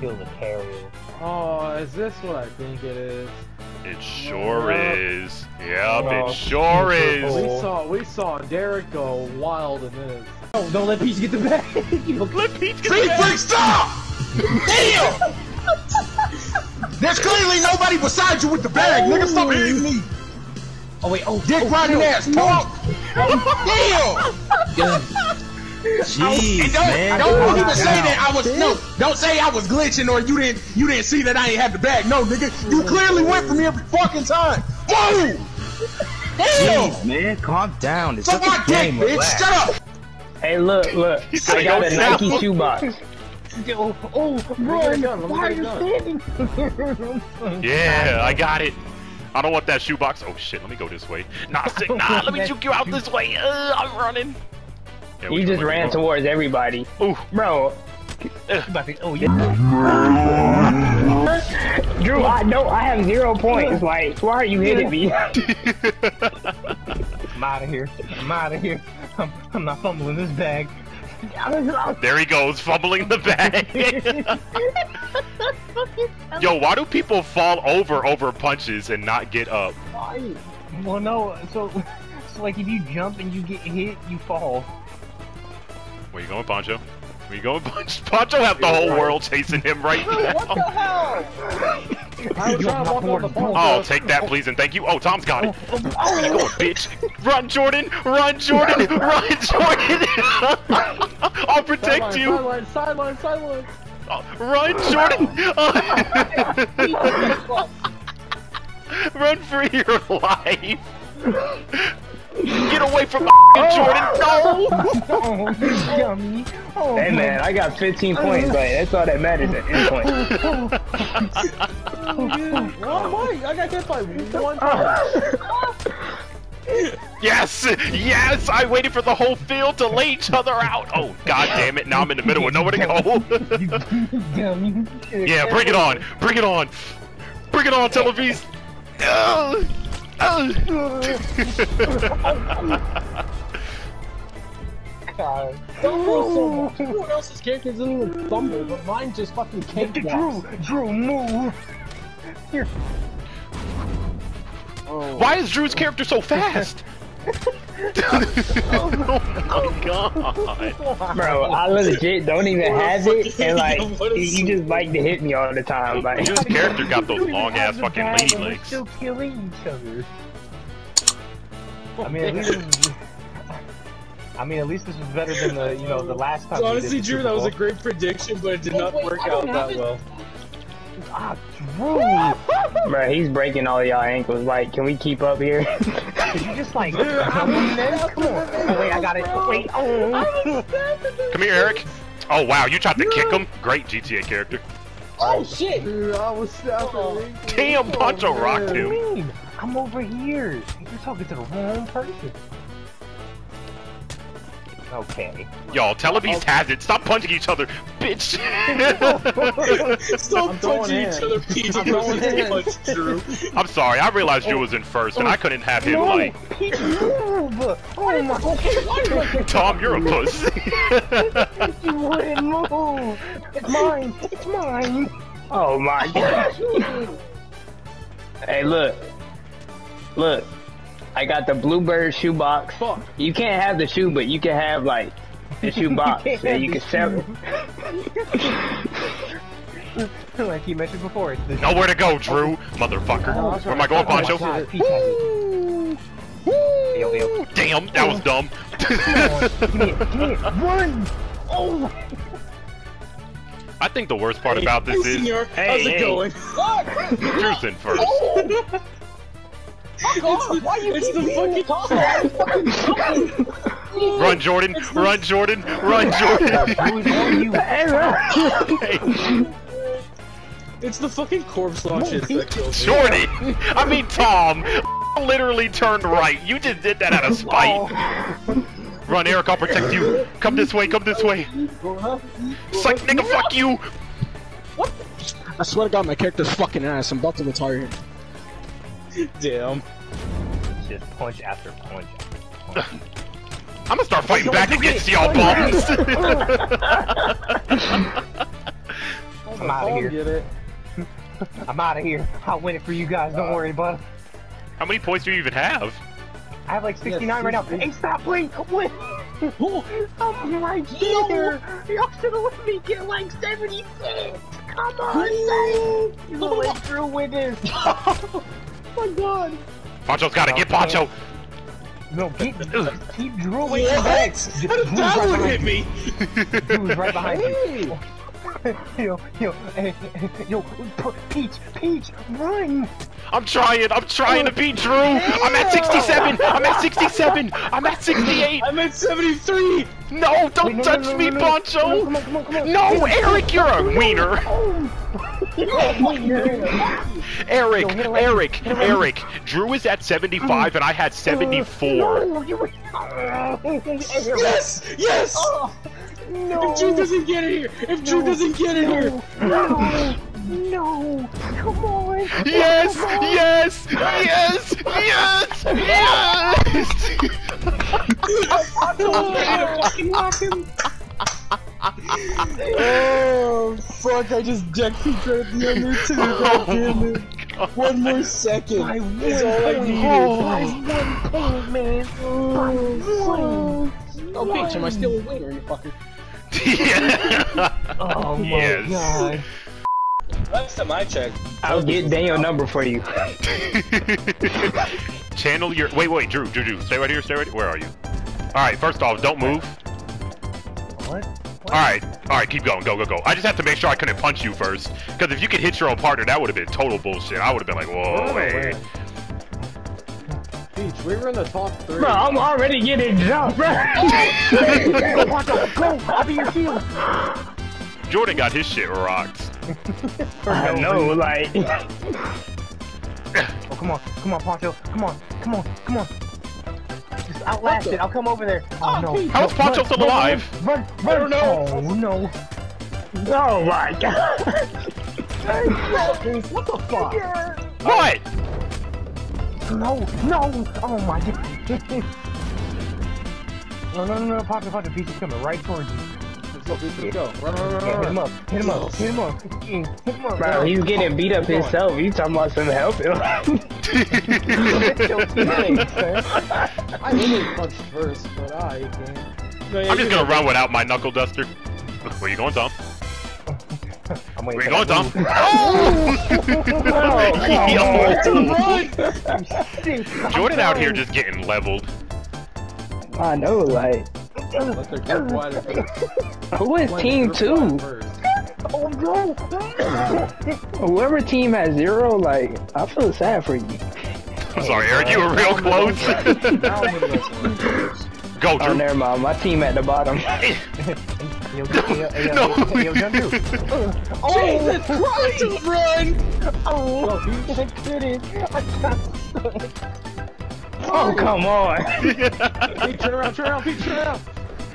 kill the carrier. Oh, is this what I think it is? It sure Yeah. is. Yep, Oh. it sure We is. Oh. saw we saw Derek go wild in this. Oh, don't let Peach get the bag. Let Peach get Free back. freak, stop! Damn! There's clearly nobody beside you with the bag, nigga. Stop hitting me. oh wait, oh, Dick oh, riding ass, no. talk. Damn! Jeez, And don't, man. don't calm even say that I was no. Don't say I was glitching or you didn't you didn't see that I ain't had the bag. No, nigga, you clearly went for me every fucking time. Whoa! Damn! Jeez, man, calm down. It's Suck just my a dick, game. bitch. relax. Shut up. Hey, look, look. He said I got a tell. Nike shoebox. Oh, oh, Let me get a run! gun, Why are you gun. standing? Yeah, I got it. I don't want that shoebox. Oh shit, let me go this way. Nah, sick, nah, let me juke you out this way. Uh, I'm running. Which just ran towards everybody. Ooh. Bro, Oh, yeah. Drew, I know I have zero points. Like, why are you hitting me? I'm out of here. I'm out of here. I'm, I'm not fumbling this bag. There he goes, fumbling the bag. Yo, why do people fall over over punches and not get up? Well, no, so, so like if you jump and you get hit, you fall. Where you going, Poncho? Where you going, Poncho? Poncho have the whole world chasing him right now. I was trying to walk on the phone. Oh, take that, please, and thank you. Oh, Tom's got it. Oh, oh, oh. Where you going, bitch? Run, Jordan! Run, Jordan! Run, Jordan! I'll protect Sideline, you. Sideline, sideline, sideline. Oh, Run, Jordan! Run for your life! Get away from my oh. Jordan! No! Oh, you. Oh, hey man, I got 15 points, but that's all that matters at this point. Oh, one point. I got hit by one. Yes! Yes! I waited for the whole field to lay each other out! Oh, god damn it, now I'm in the middle with nowhere to go! yeah, bring it on! Bring it on! Bring it on, Tel Aviv! Ugh. Ugh. God. Don't feel so much. Everyone else's characters didn't even fumble, but mine just fucking cake Drew, Drew, move. Here. Oh. Why is Drew's character so fast? oh my god! Bro, I legit don't even have it, and like, What you, you just like to hit me all the time. Like, Drew's character got those long ass fucking lady and we're legs. Still killing each other. I mean, at least. I mean, at least this was better than the, you know, the last time. we did Honestly, Drew, that was a great prediction, but it did not work out that well. Ah, Drew! bro, he's breaking all y'all ankles. Like, can we keep up here? Did you just like jump in there? Come on. Oh, wait, I got it. Wait. Oh. Come here, Eric. Oh wow, you tried to kick him? Great GTA character. Oh shit! Dude, I was snapping. Oh. Damn, Poncho rocked him. Mean? I'm over here. You're talking to the wrong person. Okay. Y'all, Telebeast has it. Stop punching each other, bitch. Stop I'm throwing punching each hands. other, Pete. I'm throwing hands. Punch Drew. I'm sorry. I realized Drew oh. was in first, and oh. I couldn't have him like. Pete, move! Oh my Tom, you're a puss. You wouldn't move! It's mine! It's mine! oh my god. hey, look. Look. I got the Bluebird shoebox. Fuck. You can't have the shoe, but you can have, like, the shoebox. can't so have you can sell it. like you mentioned before, it's the Nowhere to go, Drew, motherfucker. Oh, Where am I going, Poncho? Oh my God, Peach has it. Yo, yo. Damn, that was dumb. Come on, give me it, give me run! Oh! I think the worst part about this is senor. Hey, How's it hey. going? Drew's in first. Oh. It's the fucking Run, Jordan! Run, Jordan! Run, Jordan! You? It's the fucking corpse launches that kills me. Jordan! I mean, Tom! Literally turned right. You just did that out of spite. Run, Eric, I'll protect you. Come this way, come this way. Psych, nigga, fuck you! What? I swear to God, my character's fucking ass. I'm about to retire him. Damn. Just punch after punch after punch. I'm gonna start fighting back against y'all bums. I'm out of here. Get it. I'm out of here. I'll win it for you guys. Don't worry, bud. How many points do you even have? I have like 69 right now. Hey, stop playing. Win. I'm oh, right here. Y'all should have let me get like 76. Come on, Zane. You gonna let Drew win this? Oh my god. Poncho's gotta get Poncho. No, keep, keep Drew away from Yes! Drew's How did that right one behind hit you. me? Drew's right behind you. Yo, yo, eh, yo, Peach, Peach, run! I'm trying. I'm trying to beat Drew. I'm at 67. I'm at 67. I'm at 68. I'm at 73! No, don't Wait, no, touch no, no, me, no, no. Poncho. Come on, come on, come on. No, Eric, you're a wiener. Eric, Yo, hit a leg. Eric, Hit a leg. Eric. Drew is at 75 and I had 74. No, you were. Yes! Yes! Oh, no. If Drew doesn't get in here! If Drew doesn't get in here! No, no, come on. Yes, Come on. yes, yes, yes, Oh, fuck, I just decked you right at the under two. Oh god damn it. yes. One more second. By one That's all I point. needed. By one point, man. By one. Oh, Peach, am I still a winner, you fucker? Yeah. Oh my Yes. god. Last time I checked. I'll get Daniel number for you. Channel your. Wait, wait, Drew, Drew, Drew. Stay right here. Stay right. Where are you? All right. First off, don't move. What? All right, all right, keep going, go, go, go. I just have to make sure I couldn't punch you first, because if you could hit your own partner, that would have been total bullshit. I would have been like, whoa, wait. Peach, we were in the top three. Bro, I'm already getting jumped, bro. Go, Poncho, go! I'll be your shield! Jordan got his shit rocked. I know, like. Oh, come on, come on, Poncho, come on, come on, come on. Just outlast it, I'll come over there. Oh, no. How is No, Poncho still run, alive? Run, run, run! Oh, no. Oh my god. What the fuck? What? No, no! Oh my god. No, no, no, no, Poncho, Poncho, Peach is coming right towards you. Let's go, let's go. Run, run, run, Yeah, hit him up, hit him up, hit him up, hit him up. Bro, he's getting beat up himself. You talking about some help him? Get your teammates, man. I literally punched first, but I can't. I'm just gonna run without my knuckle duster. Where you going, Tom? I'm Where you going, that Tom? move. Oh! Yo, Jordan out here just getting leveled. I know, like. Let their kid wider Who is team two? Oh no! Whoever team has zero, like, I feel sad for you. I'm sorry, Eric, you were real close. Go, Oh, Drew. never mind. My team at the bottom. Yo, hey, yo, yo, No. hey, yo, John Jesus Christ! Run! Oh, I couldn't. I got Oh, come on. Peach, turn around, turn around, Peach, turn around.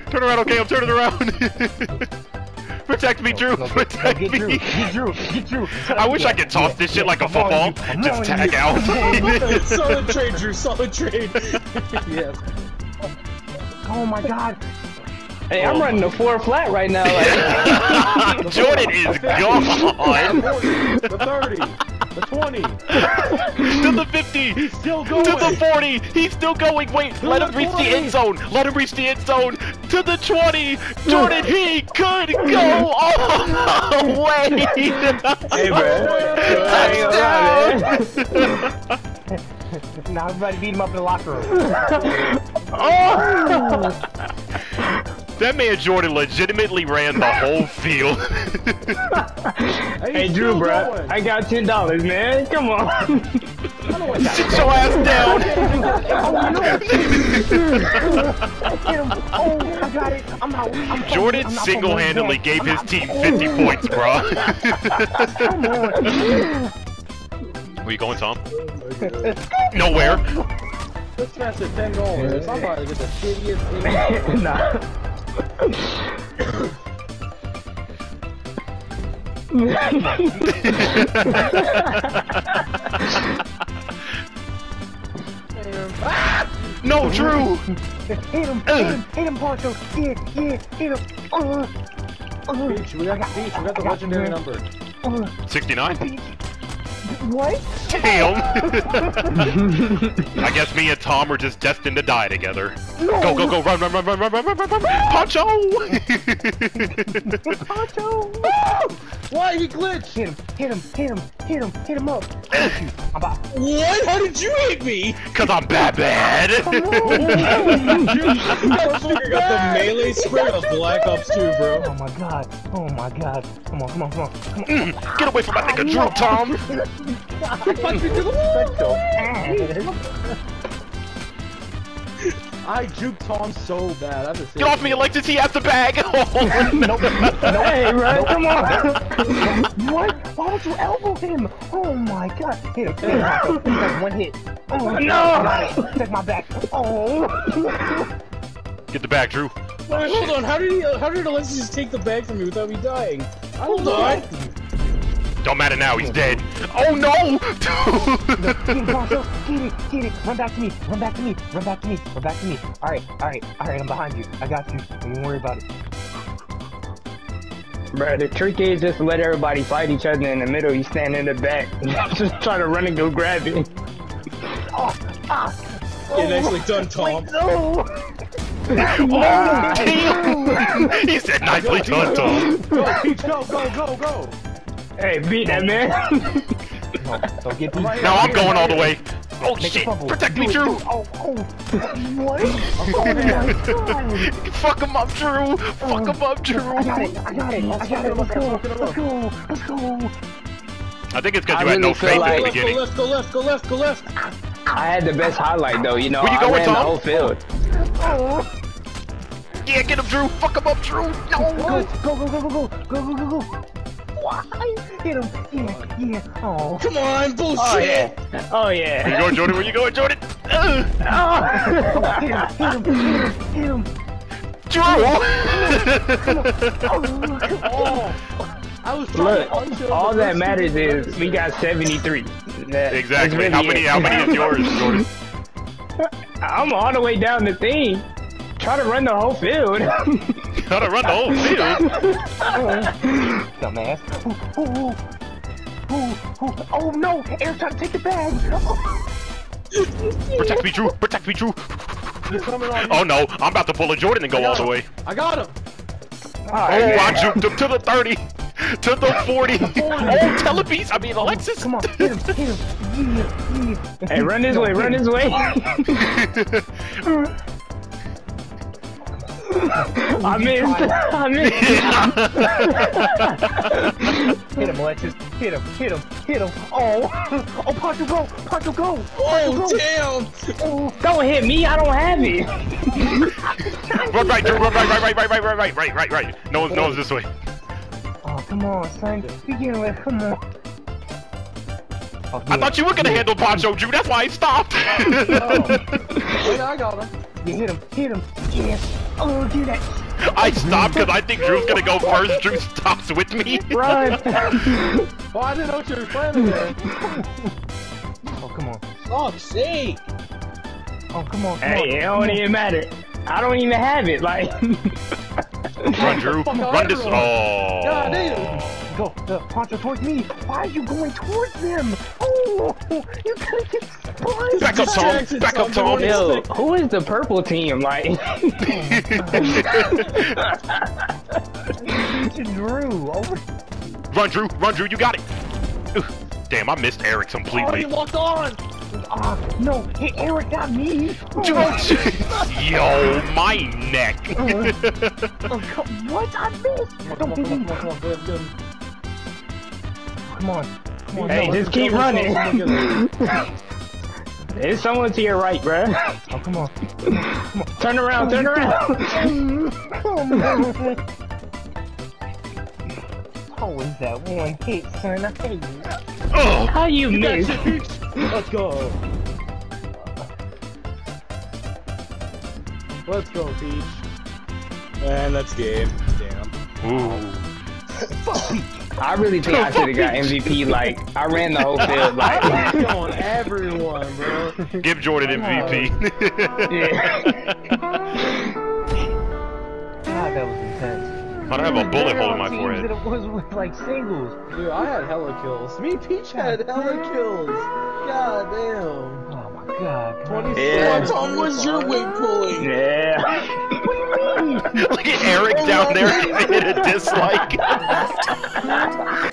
Turn around, okay, I'm turning around. Protect me, oh, Drew. No, get, no, Protect me. get Drew, get Drew. I wish I could toss this shit like a football. Just tag out. solid trade, Drew. Solid trade. Yes. Oh my god. Hey, I'm oh. running the four flat right now. Like, Jordan is gone. The 30, the 20. to the 50. He's still going. To the 40. He's still going. Wait, let him reach the end zone. Let him reach the end zone. To the 20. Jordan, he could go all the way. hey, bro. Touchdown. Now everybody beat him up in the locker room. Oh! That man Jordan legitimately ran the whole field. Hey, Drew, bro. I got ten dollars, man. Come on. Sit your ass down. Oh, I got it. I'm out. I'm Jordan single-handedly gave his team 50 points, bro. Come on. Where you going, Tom? Nowhere. This man said ten dollars. I'm about to get the shittiest thing. nah. No, Drew. Hit him. Hit him. Hit him, Poncho. Yeah, yeah. Hit him. Uh. Beach, we got the beach. We got the legendary number. 69? What? Damn! I guess me and Tom are just destined to die together. Go, go, go, run, run, run, run, run, run, run, run, run, Poncho! Poncho! Why he glitched? Hit him, hit him, hit him, hit him, hit him up. I'm out. What? How did you hit me? Cause I'm bad bad! That nigga got the melee spray of Black Ops 2, bro. Oh my god. Oh my god. Come on, come on, come on. Come on. Mm, get away from my nigga Drew, Tom! Punch me to the wall. I juked Tom so bad. I have to Get off me, Alexis, he has the bag! Oh, Hey, right? Come on. What? Why would you elbow him? Oh my god. Hit him, hit one hit. Oh No. I got it. Take my back. Oh. Get the bag, Drew. Wait, hold on. How did he? How did Alexis just take the bag from me without me dying? Hold on. Don't matter now, he's dead. Oh no! Get it, Poncho. Get it, get it. Run back to me. Run back to me. Run back to me. Run back to me. Alright, alright, alright. I'm behind you. I got you. Don't worry about it. Bro, the trick is just let everybody fight each other in the middle. You stand in the back. just try to run and go grab it. Oh, ah. Yeah, nicely done, Tom. No. oh, damn! he said nicely done, Tom. Go, Peach, go, go, go, go. Hey, beat that man. No, don't get me. Now I'm going all the way. Oh Make shit! Protect me, Drew! Oh, oh. What? Oh my god. Fuck him up, Drew! Fuck him up, Drew! I got it. I got it. I got it. Let's go. Let's go. Let's go. I think it's because I you had no faith like- in the Left, go beginning. left, go left, go left, go left. I had the best highlight though, you know. Where you I going, ran the whole field. Oh. Yeah, get him, Drew! Fuck him up, Drew! No! Go, go, go, go, go, go, go, go, go, go. Why? Hit him. Yeah, yeah. Oh. Come on, bullshit. Oh yeah. Oh Where you yeah. going, Jordan? Where you going, Jordan? Ugh. Oh. Hit him, hit him, hit him, hit him. Drew! Oh. I was trying to Look, punch him. all that matters is we got 73. That- exactly. really How many? it. How many is yours, Jordan? I'm all the way down the thing. Try to run the whole field. Gotta run the whole field. Dumbass. Ooh, ooh, ooh. Ooh, ooh. Oh no! Air's trying to take the bag. Protect me, Drew! Protect me, Drew! He's coming on. Oh no! I'm about to pull a Jordan and go all the way. I got him. Oh, I juked him to the 30, to the 40. Oh, Telepiece! I mean, Alexis. Come on, hit him, hit him. Yeah, yeah. Hey, run his way, run his way. I missed. I missed. Hit him, Alexis. Hit him, hit him, hit him. Oh, oh, Poncho, go, Poncho, go. Oh, go. damn. Oh, Don't hit me, I don't have it. Run right, Run right, right, right, right, right, right, right, right, right, right. No one's, no one's this way. oh, come on, son. You get away, come on. Oh, I thought you were gonna handle Poncho, Drew. That's why I stopped. Wait, I got him. You hit him, hit him. Yes. Oh, do that. I stopped because I think Drew's gonna go first. Drew stops with me. Run. Oh, I didn't know what you were planning there. Oh, come on. Fuck's sake. Oh, come on, come hey, on. it don't even matter. I don't even have it. Like, Run, Drew. Run this. Oh. God damn. Go, uh, Poncho towards me. Why are you going towards them? Oh, you're gonna get spun. Back up, Tom. Back up, Tom. yo, who is the purple team? Like, to Drew. Over. Run, Drew. Run, Drew. You got it. Ooh, Damn, I missed Eric completely. Oh, he completely. locked on. Ah, no. Hey, Eric, got me. Yo, my neck. Oh, come- what? I missed. Come Don't on, get come on, me. Come on, come on, good, good. Come on. Come hey, no. just keep running. Together. There's someone to your right, bruh. Oh, come on. Turn around, turn oh, around. Oh, is that one hit, son? I hate you. Oh, How you That miss? Let's go. Let's go, Peach. And that's game. Damn. ooh. I really think I should have got MVP. Like, I ran the whole field. Like, Killing everyone, bro. Give Jordan MVP. yeah. God, that was intense. I don't have a bullet hole in my teams forehead. Than it was with like singles. Dude, I had hella kills. Me Peach had hella kills. God damn. Oh my god. come on. 26. Yeah. What time was your weight pulling? Yeah. Look at Eric down there giving it a dislike.